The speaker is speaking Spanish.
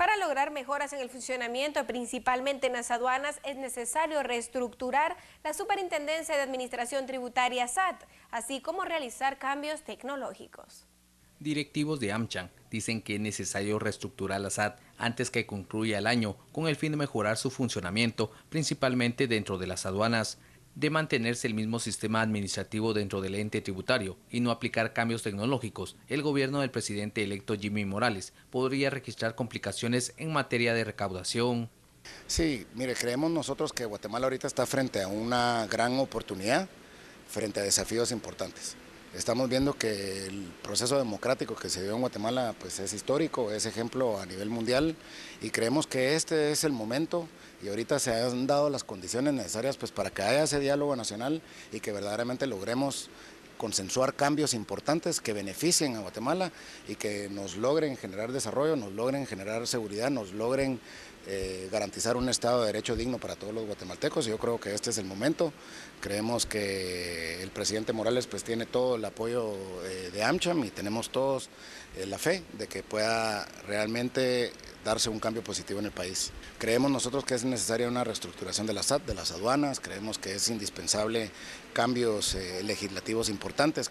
Para lograr mejoras en el funcionamiento, principalmente en las aduanas, es necesario reestructurar la Superintendencia de Administración Tributaria SAT, así como realizar cambios tecnológicos. Directivos de AmCham dicen que es necesario reestructurar la SAT antes que concluya el año con el fin de mejorar su funcionamiento, principalmente dentro de las aduanas de mantenerse el mismo sistema administrativo dentro del ente tributario y no aplicar cambios tecnológicos, el gobierno del presidente electo Jimmy Morales podría registrar complicaciones en materia de recaudación. Sí, mire, creemos nosotros que Guatemala ahorita está frente a una gran oportunidad, frente a desafíos importantes. Estamos viendo que el proceso democrático que se dio en Guatemala pues es histórico, es ejemplo a nivel mundial y creemos que este es el momento y ahorita se han dado las condiciones necesarias pues para que haya ese diálogo nacional y que verdaderamente logremos consensuar cambios importantes que beneficien a Guatemala y que nos logren generar desarrollo, nos logren generar seguridad, nos logren eh, garantizar un Estado de Derecho digno para todos los guatemaltecos. Yo creo que este es el momento. Creemos que el presidente Morales pues tiene todo el apoyo eh, de AmCham y tenemos todos eh, la fe de que pueda realmente darse un cambio positivo en el país. Creemos nosotros que es necesaria una reestructuración de la SAT, de las aduanas, creemos que es indispensable cambios legislativos importantes,